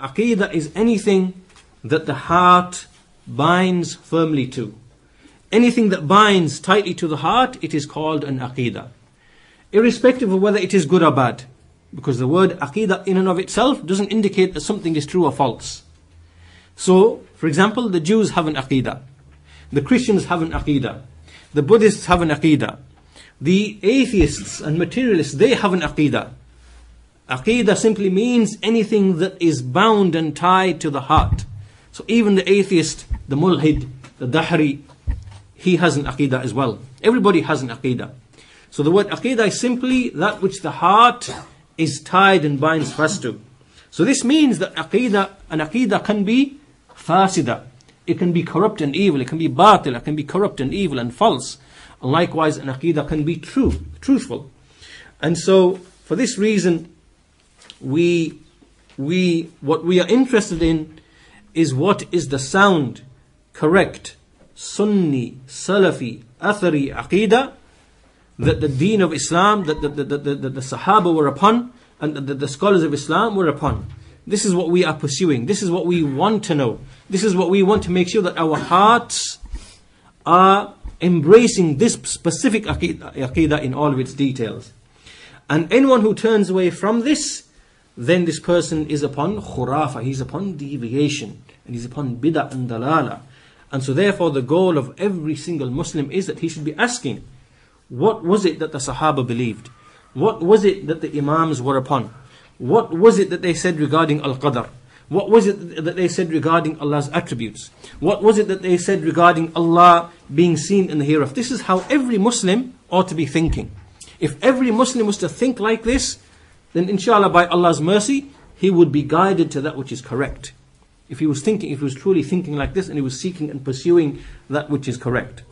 Aqidah is anything that the heart binds firmly to. Anything that binds tightly to the heart, it is called an aqidah. Irrespective of whether it is good or bad. Because the word aqidah in and of itself doesn't indicate that something is true or false. So, for example, the Jews have an aqidah. The Christians have an aqidah. The Buddhists have an aqidah. The atheists and materialists, they have an aqidah. Aqidah simply means anything that is bound and tied to the heart. So even the atheist, the mulhid, the dahri, he has an aqidah as well. Everybody has an aqidah. So the word aqidah is simply that which the heart is tied and binds fast to. So this means that aqidah, an aqidah can be fasida. It can be corrupt and evil. It can be batil. It can be corrupt and evil and false. And likewise, an aqidah can be true, truthful. And so, for this reason, we, we, what we are interested in is what is the sound, correct, Sunni, Salafi, Athari, Aqidah that the deen of Islam, that the, the, the, the, the Sahaba were upon, and the, the scholars of Islam were upon. This is what we are pursuing. This is what we want to know. This is what we want to make sure that our hearts are embracing this specific aqidah in all of its details. And anyone who turns away from this, then this person is upon khurafa, he's upon deviation, and he's upon bid'ah and dalala. And so therefore the goal of every single Muslim is that he should be asking, what was it that the Sahaba believed? What was it that the Imams were upon? What was it that they said regarding Al-Qadr? What was it that they said regarding Allah's attributes? What was it that they said regarding Allah being seen in the hereafter? This is how every Muslim ought to be thinking. If every Muslim was to think like this, then inshallah by Allah's mercy, he would be guided to that which is correct. If he was thinking, if he was truly thinking like this and he was seeking and pursuing that which is correct.